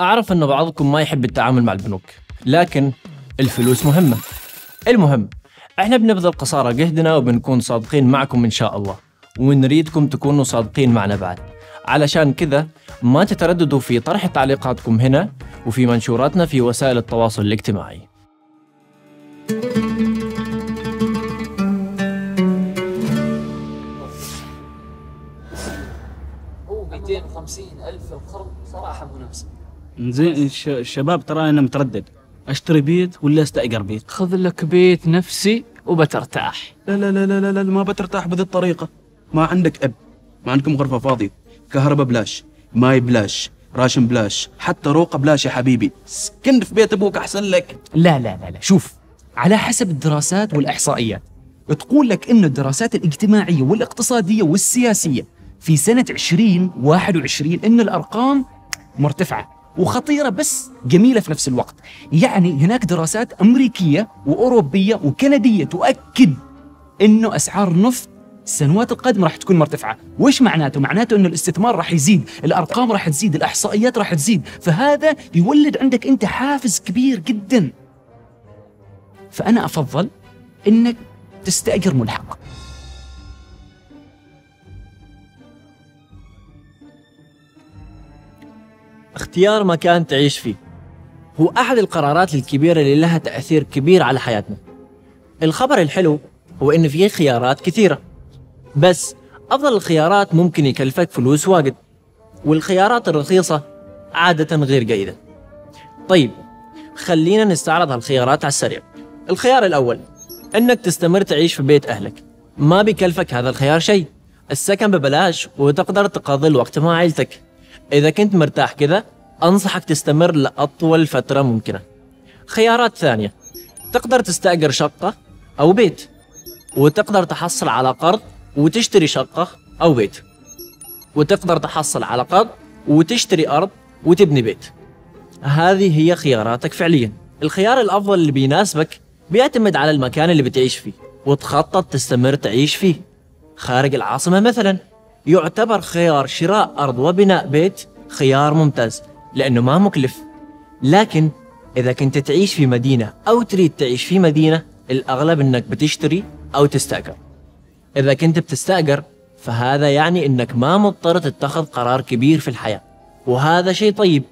أعرف أن بعضكم ما يحب التعامل مع البنوك لكن الفلوس مهمة. المهم إحنا بنبذل قصارى جهدنا وبنكون صادقين معكم إن شاء الله ونريدكم تكونوا صادقين معنا بعد. علشان كذا ما تترددوا في طرح تعليقاتكم هنا وفي منشوراتنا في وسائل التواصل الاجتماعي. هو 250 ألف القرض صراحة مناسب زين الش- الشباب ترى أنا متردد. أشتري بيت ولا أستأجر بيت؟ خذ لك بيت نفسي وبترتاح. لا لا لا لا لا, لا ما بترتاح بهذه الطريقة. ما عندك أب ما عندكم غرفة فاضية. كهرباء بلاش ماي بلاش راشن بلاش حتى روقة بلاش يا حبيبي. سكن في بيت أبوك أحسن لك. لا لا لا لا. شوف على حسب الدراسات والإحصائيات. تقول لك أن الدراسات الاجتماعية والاقتصادية والسياسية في سنة 2021 أن الأرقام مرتفعة. وخطيرة بس جميلة في نفس الوقت. يعني هناك دراسات أمريكية وأوروبية وكندية تؤكد أنه أسعار النفط السنوات القادمة راح تكون مرتفعة. وإيش معناته؟ معناته أنه الاستثمار راح يزيد الأرقام راح تزيد الإحصائيات راح تزيد. فهذا يولد عندك أنت حافز كبير جدا. فأنا أفضل أنك تستأجر ملحق. اختيار مكان تعيش فيه. هو أحد القرارات الكبيرة اللي لها تأثير كبير على حياتنا. الخبر الحلو هو إن في خيارات كثيرة. بس أفضل الخيارات ممكن يكلفك فلوس واجد والخيارات الرخيصة عادة غير جيدة. طيب خلينا نستعرض هالخيارات على السريع. الخيار الأول إنك تستمر تعيش في بيت أهلك. ما بيكلفك هذا الخيار شيء. السكن ببلاش وتقدر تقضي الوقت مع عيلتك. إذا كنت مرتاح كذا أنصحك تستمر لأطول فترة ممكنة. خيارات ثانية. تقدر تستأجر شقة أو بيت وتقدر تحصل على قرض وتشتري شقة أو بيت. وتقدر تحصل على قرض وتشتري أرض وتبني بيت. هذه هي خياراتك فعليا. الخيار الأفضل اللي بيناسبك بيعتمد على المكان اللي بتعيش فيه وتخطط تستمر تعيش فيه. خارج العاصمة مثلا يعتبر خيار شراء أرض وبناء بيت خيار ممتاز. لأنه ما مكلف. لكن إذا كنت تعيش في مدينة أو تريد تعيش في مدينة الأغلب إنك بتشتري أو تستأجر. إذا كنت بتستأجر فهذا يعني إنك ما مضطر تتخذ قرار كبير في الحياة. وهذا شيء طيب.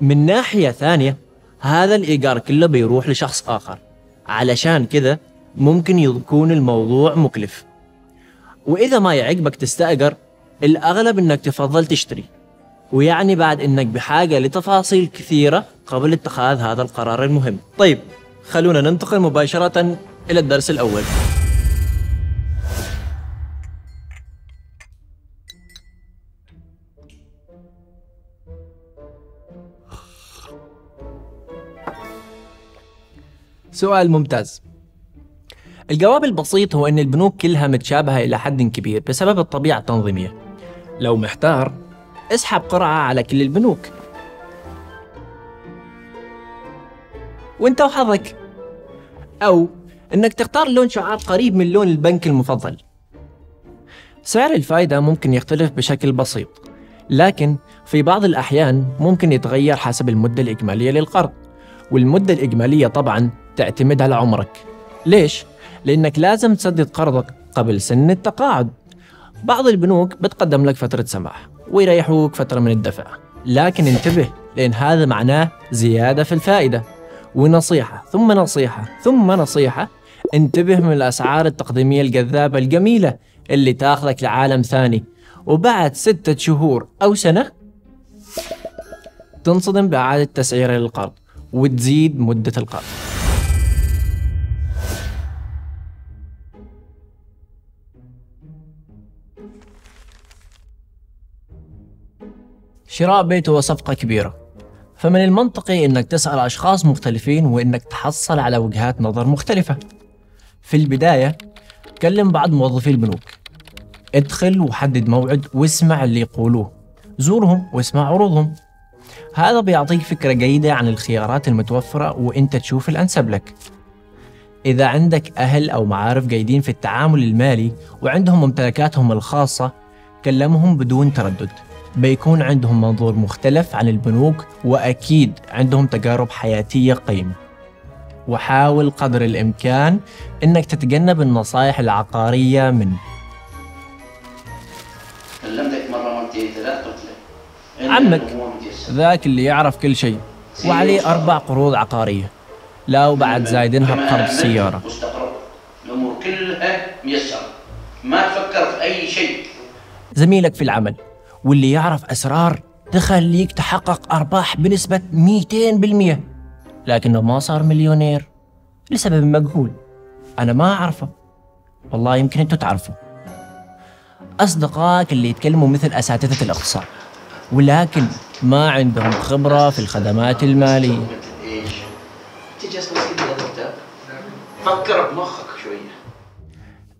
من ناحية ثانية هذا الإيجار كله بيروح لشخص آخر. علشان كذا ممكن يكون الموضوع مكلف. وإذا ما يعجبك تستأجر الأغلب إنك تفضل تشتري. ويعني بعد إنك بحاجة لتفاصيل كثيرة قبل اتخاذ هذا القرار المهم. طيب خلونا ننتقل مباشرة إلى الدرس الأول. سؤال ممتاز. الجواب البسيط هو أن البنوك كلها متشابهة إلى حد كبير بسبب الطبيعة التنظيمية. لو محتار اسحب قرعة على كل البنوك. وانت وحظك. أو أنك تختار لون شعار قريب من لون البنك المفضل. سعر الفائدة ممكن يختلف بشكل بسيط لكن في بعض الأحيان ممكن يتغير حسب المدة الإجمالية للقرض والمدة الإجمالية طبعا تعتمد على عمرك. ليش؟ لأنك لازم تسدد قرضك قبل سن التقاعد. بعض البنوك بتقدم لك فترة سماح. ويريحوك فترة من الدفع. لكن انتبه لأن هذا معناه زيادة في الفائدة. ونصيحة ثم نصيحة ثم نصيحة انتبه من الأسعار التقديمية الجذابة الجميلة اللي تاخذك لعالم ثاني. وبعد ستة شهور أو سنة تنصدم بإعادة تسعير للقرض وتزيد مدة القرض. شراء بيت هو صفقة كبيرة. فمن المنطقي إنك تسأل أشخاص مختلفين وإنك تحصل على وجهات نظر مختلفة. في البداية كلم بعض موظفي البنوك. ادخل وحدد موعد واسمع اللي يقولوه. زورهم واسمع عروضهم. هذا بيعطيك فكرة جيدة عن الخيارات المتوفرة وإنت تشوف الأنسب لك. إذا عندك أهل أو معارف جيدين في التعامل المالي وعندهم ممتلكاتهم الخاصة كلمهم بدون تردد. بيكون عندهم منظور مختلف عن البنوك وأكيد عندهم تجارب حياتية قيمة. وحاول قدر الإمكان إنك تتجنب النصائح العقارية منه. كلمتك مرة مرتين ثلاث قلت لك. عمك. ذاك اللي يعرف كل شيء. وعليه أربع قروض عقارية. لا وبعد زايدينها بقرض السيارة الأمور كلها ميسرة. ما تفكر في أي شيء. زميلك في العمل. واللي يعرف أسرار تخليك تحقق أرباح بنسبة 200% لكنه ما صار مليونير لسبب مجهول أنا ما أعرفه. والله يمكن أنتوا تعرفوا أصدقائك اللي يتكلموا مثل أساتذة الإقتصاد. ولكن ما عندهم خبرة في الخدمات المالية. فكر بمخك شوية.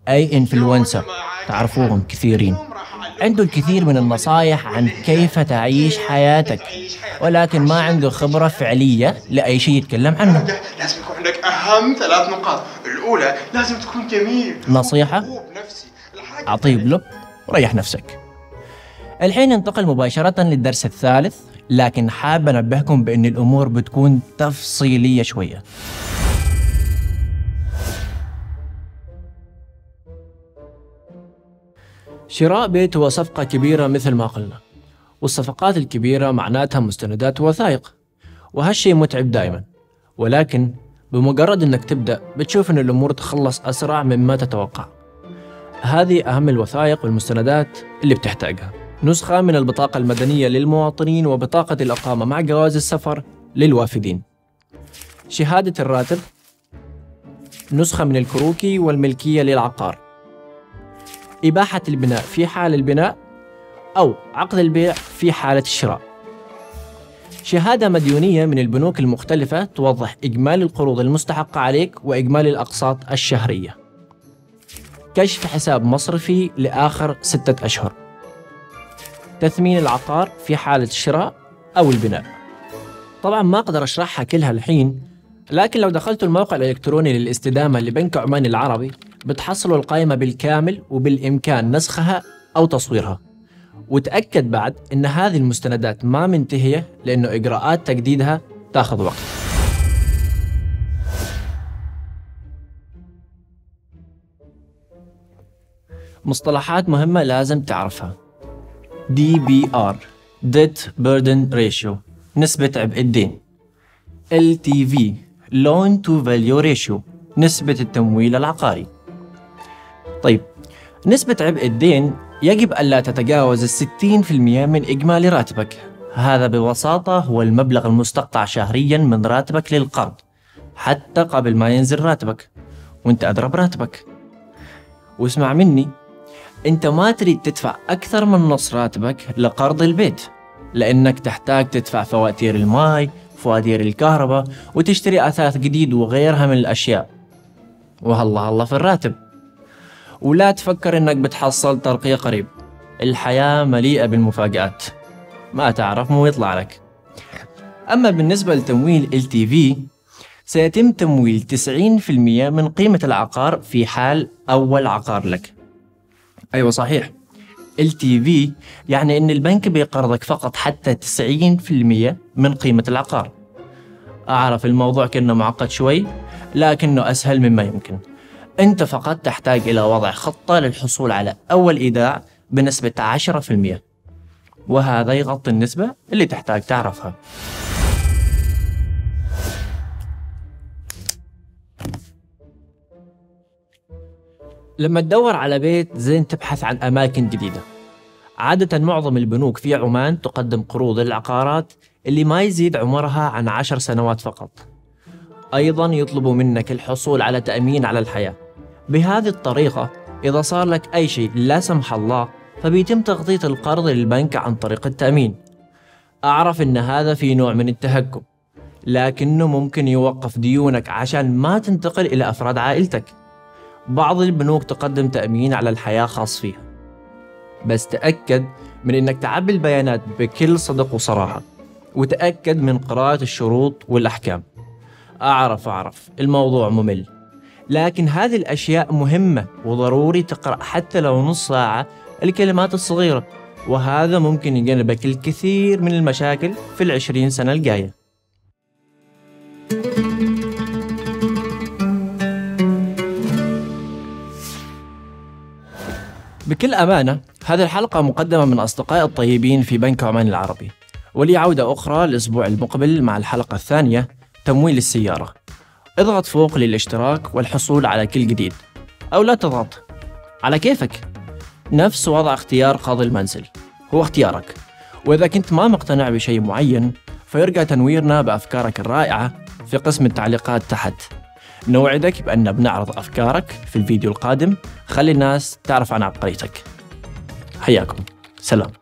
أي إنفلونسر. تعرفوهم كثيرين. عنده الكثير من النصائح عن كيف تعيش حياتك ولكن ما عنده خبرة فعلية لأي شيء يتكلم عنه. لازم يكون عندك أهم ثلاث نقاط الأولى لازم تكون جميل. نصيحة؟ أعطيه بلوك وريح نفسك. الحين ننتقل مباشرة للدرس الثالث لكن حاب أنبهكم بأن الأمور بتكون تفصيلية شوية. شراء بيت هو صفقة كبيرة مثل ما قلنا. والصفقات الكبيرة معناتها مستندات ووثائق وهالشيء متعب دائما ولكن بمجرد إنك تبدأ بتشوف إن الأمور تخلص أسرع مما تتوقع. هذه أهم الوثائق والمستندات اللي بتحتاجها. نسخة من البطاقة المدنية للمواطنين وبطاقة الإقامة مع جواز السفر للوافدين. شهادة الراتب. نسخة من الكروكي والملكية للعقار. إباحة البناء في حال البناء أو عقد البيع في حالة الشراء. شهادة مديونية من البنوك المختلفة توضح إجمالي القروض المستحقة عليك وإجمالي الأقساط الشهرية. كشف حساب مصرفي لآخر ستة أشهر. تثمين العقار في حالة الشراء أو البناء. طبعا ما أقدر أشرحها كلها الحين لكن لو دخلتوا الموقع الإلكتروني للاستدامة لبنك عمان العربي بتحصلوا القائمة بالكامل وبالإمكان نسخها أو تصويرها. وتأكد بعد أن هذه المستندات ما منتهية لأنه إجراءات تجديدها تاخذ وقت. مصطلحات مهمة لازم تعرفها. DBR Debt Burden Ratio نسبة عبء الدين. LTV Loan to Value Ratio نسبة التمويل العقاري. طيب نسبة عبء الدين يجب ألا تتجاوز الستين في المية من إجمالي راتبك. هذا ببساطة هو المبلغ المستقطع شهريا من راتبك للقرض حتى قبل ما ينزل راتبك وأنت أدرى براتبك واسمع مني أنت ما تريد تدفع أكثر من نص راتبك لقرض البيت لأنك تحتاج تدفع فواتير الماي فواتير الكهرباء وتشتري أثاث جديد وغيرها من الأشياء. وهالله الله في الراتب. ولا تفكر إنك بتحصل ترقية قريب. الحياة مليئة بالمفاجآت. ما تعرف مو يطلع لك. أما بالنسبة لتمويل LTV سيتم تمويل 90% من قيمة العقار في حال أول عقار لك. أيوه صحيح. LTV يعني إن البنك بيقرضك فقط حتى 90% من قيمة العقار. أعرف الموضوع كأنه معقد شوي لكنه أسهل مما يمكن. أنت فقط تحتاج إلى وضع خطة للحصول على أول إيداع بنسبة 10% وهذا يغطي النسبة اللي تحتاج تعرفها. لما تدور على بيت زين تبحث عن أماكن جديدة. عادة معظم البنوك في عمان تقدم قروض للعقارات اللي ما يزيد عمرها عن عشر سنوات فقط. أيضا يطلبوا منك الحصول على تأمين على الحياة. بهذه الطريقة إذا صار لك أي شيء لا سمح الله فبيتم تغطية القرض للبنك عن طريق التأمين. أعرف أن هذا في نوع من التهكم لكنه ممكن يوقف ديونك عشان ما تنتقل إلى أفراد عائلتك. بعض البنوك تقدم تأمين على الحياة خاص فيها. بس تأكد من أنك تعبي البيانات بكل صدق وصراحة وتأكد من قراءة الشروط والأحكام. أعرف أعرف الموضوع ممل. لكن هذه الأشياء مهمة وضروري تقرأ حتى لو نص ساعة الكلمات الصغيرة. وهذا ممكن يجنبك الكثير من المشاكل في العشرين سنة الجاية. بكل أمانة هذه الحلقة مقدمة من أصدقائي الطيبين في بنك عمان العربي. ولي عودة أخرى الأسبوع المقبل مع الحلقة الثانية تمويل السيارة. اضغط فوق للاشتراك والحصول على كل جديد. أو لا تضغط. على كيفك. نفس وضع اختيار قاضي المنزل. هو اختيارك. وإذا كنت ما مقتنع بشيء معين فيرجى تنويرنا بأفكارك الرائعة في قسم التعليقات تحت. نوعدك بأن بنعرض أفكارك في الفيديو القادم. خلي الناس تعرف عن عبقريتك. حياكم. سلام.